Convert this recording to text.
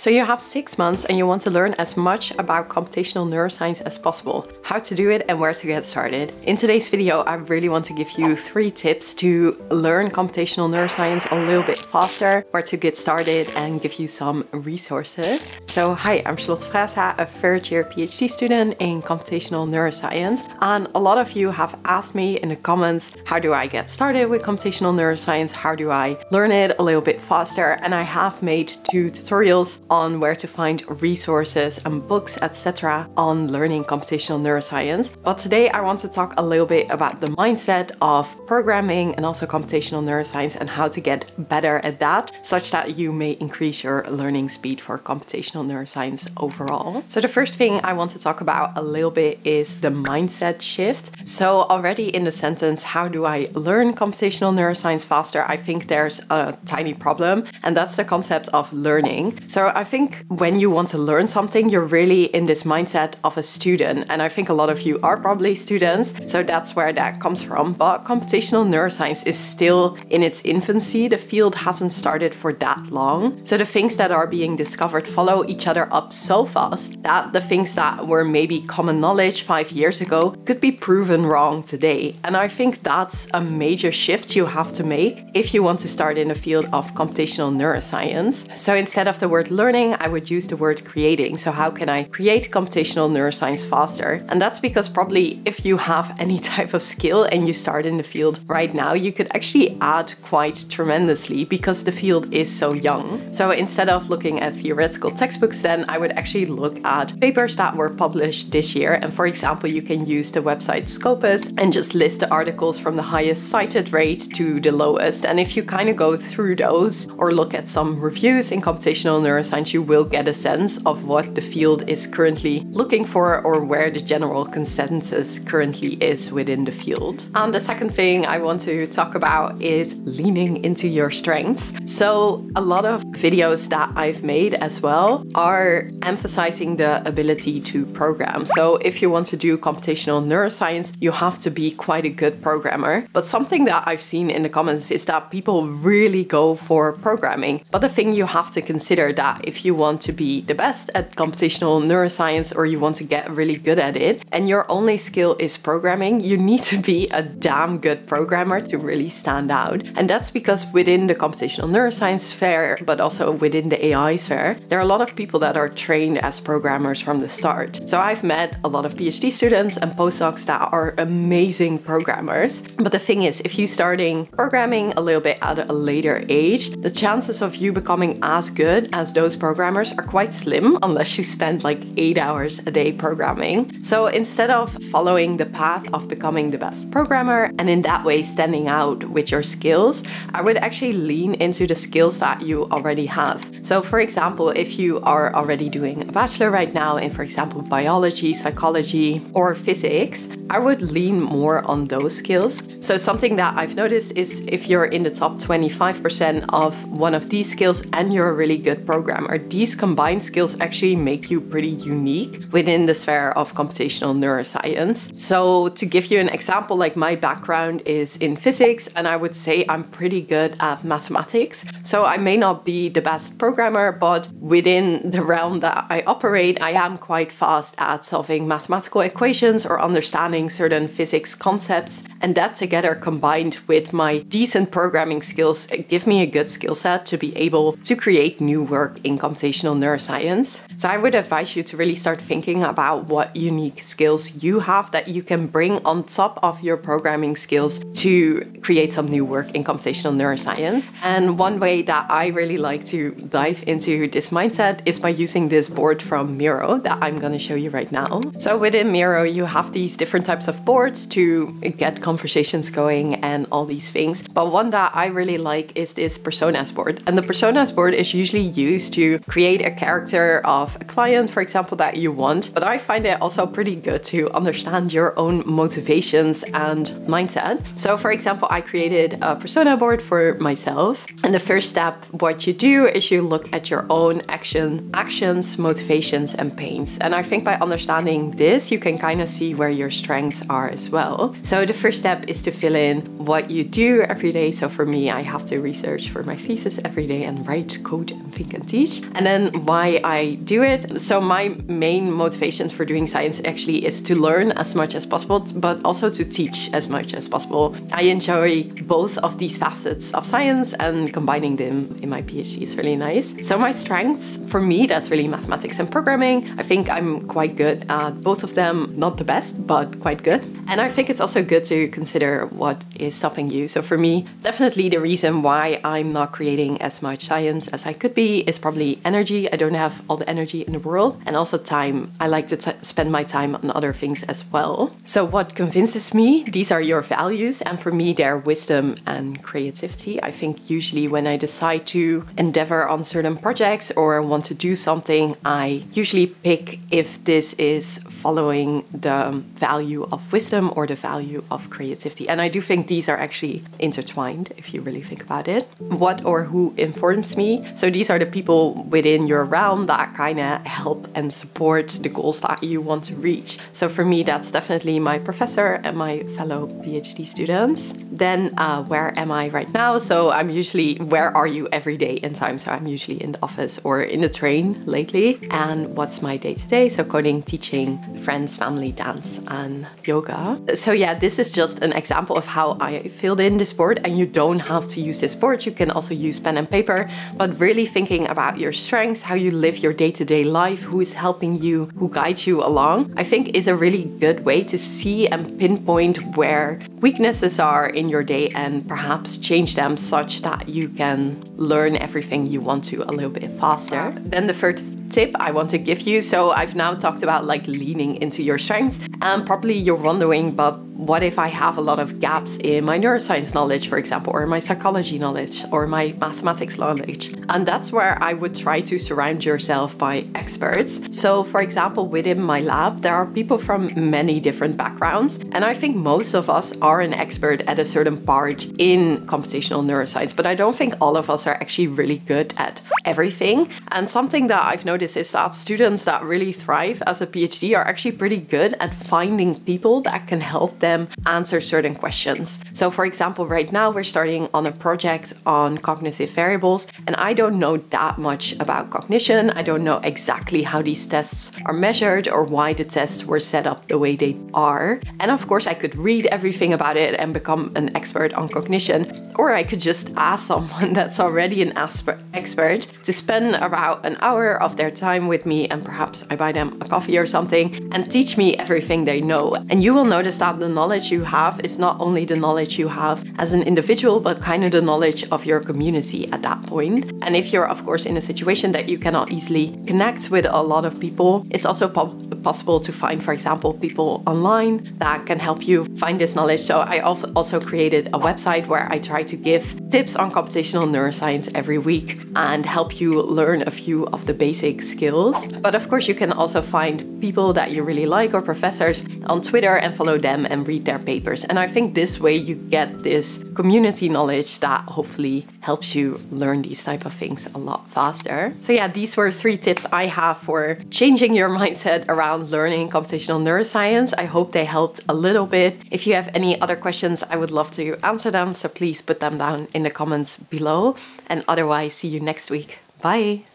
So you have six months and you want to learn as much about computational neuroscience as possible, how to do it and where to get started. In today's video, I really want to give you three tips to learn computational neuroscience a little bit faster, where to get started and give you some resources. So hi, I'm Charlotte Fraza, a third year PhD student in computational neuroscience. And a lot of you have asked me in the comments, how do I get started with computational neuroscience? How do I learn it a little bit faster? And I have made two tutorials on where to find resources and books, etc. on learning computational neuroscience. But today I want to talk a little bit about the mindset of programming and also computational neuroscience and how to get better at that, such that you may increase your learning speed for computational neuroscience overall. So the first thing I want to talk about a little bit is the mindset shift. So already in the sentence, how do I learn computational neuroscience faster? I think there's a tiny problem, and that's the concept of learning. So I think when you want to learn something, you're really in this mindset of a student. And I think a lot of you are probably students, so that's where that comes from. But computational neuroscience is still in its infancy. The field hasn't started for that long. So the things that are being discovered follow each other up so fast that the things that were maybe common knowledge five years ago could be proven wrong today. And I think that's a major shift you have to make if you want to start in the field of computational neuroscience. So instead of the word learn, learning, I would use the word creating. So, how can I create computational neuroscience faster? And that's because probably if you have any type of skill and you start in the field right now, you could actually add quite tremendously because the field is so young. So, instead of looking at theoretical textbooks, then I would actually look at papers that were published this year. And for example, you can use the website Scopus and just list the articles from the highest cited rate to the lowest. And if you kind of go through those or look at some reviews in computational neuroscience, you will get a sense of what the field is currently looking for or where the general consensus currently is within the field. And the second thing I want to talk about is leaning into your strengths. So, a lot of videos that I've made as well are emphasizing the ability to program. So, if you want to do computational neuroscience, you have to be quite a good programmer. But something that I've seen in the comments is that people really go for programming. But the thing you have to consider that if you want to be the best at computational neuroscience or you want to get really good at it and your only skill is programming, you need to be a damn good programmer to really stand out. And that's because within the computational neuroscience sphere, but also within the AI sphere, there are a lot of people that are trained as programmers from the start. So I've met a lot of PhD students and postdocs that are amazing programmers. But the thing is, if you're starting programming a little bit at a later age, the chances of you becoming as good as those programmers are quite slim unless you spend like eight hours a day programming. So instead of following the path of becoming the best programmer and in that way standing out with your skills, I would actually lean into the skills that you already have. So, for example, if you are already doing a bachelor right now in, for example, biology, psychology, or physics, I would lean more on those skills. So, something that I've noticed is if you're in the top 25% of one of these skills and you're a really good programmer, are these combined skills actually make you pretty unique within the sphere of computational neuroscience. So, to give you an example, like my background is in physics, and I would say I'm pretty good at mathematics. So, I may not be the best programmer, but within the realm that I operate, I am quite fast at solving mathematical equations or understanding certain physics concepts. And that together combined with my decent programming skills give me a good skill set to be able to create new work in computational neuroscience. So I would advise you to really start thinking about what unique skills you have that you can bring on top of your programming skills to create some new work in computational neuroscience. And one way that I really like to dive into this mindset is by using this board from Miro that I'm going to show you right now. So within Miro, you have these different types of boards to get conversations going and all these things. But one that I really like is this personas board. And the personas board is usually used to create a character of a client, for example, that you want. But I find it also pretty good to understand your own motivations and mindset. So So for example, I created a persona board for myself. And the first step, what you do is you look at your own action, actions, motivations, and pains. And I think by understanding this, you can kind of see where your strengths are as well. So the first step is to fill in what you do every day. So for me, I have to research for my thesis every day and write code and think and teach. And then why I do it. So my main motivation for doing science actually is to learn as much as possible, but also to teach as much as possible. I enjoy both of these facets of science and combining them in my PhD is really nice. So my strengths, for me, that's really mathematics and programming. I think I'm quite good at both of them, not the best, but quite good. And I think it's also good to consider what is stopping you. So for me, definitely the reason why I'm not creating as much science as I could be is probably energy. I don't have all the energy in the world and also time. I like to spend my time on other things as well. So what convinces me, these are your values and for me they're wisdom and creativity. I think usually when I decide to endeavor on certain projects or want to do something, I usually pick if this is following the value of wisdom or the value of creativity. And I do think these are actually intertwined if you really think about it. What or who informs me? So these are the people within your realm that kind of help and support the goals that you want to reach. So for me, that's definitely my professor and my fellow PhD Then uh, where am I right now? So I'm usually, where are you every day in time? So I'm usually in the office or in the train lately. And what's my day to day? So coding, teaching, friends, family, dance, and yoga. So yeah, this is just an example of how I filled in this board and you don't have to use this board. You can also use pen and paper, but really thinking about your strengths, how you live your day-to-day -day life, who is helping you, who guides you along, I think is a really good way to see and pinpoint where weaknesses are in your day and perhaps change them such that you can learn everything you want to a little bit faster. Then the third tip I want to give you. So I've now talked about like leaning into your strengths and probably you're wondering, but what if I have a lot of gaps in my neuroscience knowledge, for example, or my psychology knowledge or my mathematics knowledge? And that's where I would try to surround yourself by experts. So, for example, within my lab, there are people from many different backgrounds. And I think most of us are an expert at a certain part in computational neuroscience, but I don't think all of us are actually really good at everything. And something that I've noticed is that students that really thrive as a PhD are actually pretty good at finding people that can help them them answer certain questions. So for example, right now we're starting on a project on cognitive variables and I don't know that much about cognition. I don't know exactly how these tests are measured or why the tests were set up the way they are. And of course I could read everything about it and become an expert on cognition or I could just ask someone that's already an expert to spend about an hour of their time with me and perhaps I buy them a coffee or something and teach me everything they know. And you will notice that the knowledge you have is not only the knowledge you have as an individual, but kind of the knowledge of your community at that point. And if you're, of course, in a situation that you cannot easily connect with a lot of people, it's also po possible to find, for example, people online that can help you find this knowledge. So I also created a website where I try to give tips on computational neuroscience every week and help you learn a few of the basic skills. But of course, you can also find people that you really like or professors on Twitter and follow them and read their papers. And I think this way you get this community knowledge that hopefully helps you learn these type of things a lot faster. So yeah, these were three tips I have for changing your mindset around learning computational neuroscience. I hope they helped a little bit. If you have any other questions, I would love to answer them. So please put them down in the comments below. And otherwise, see you next week. Bye.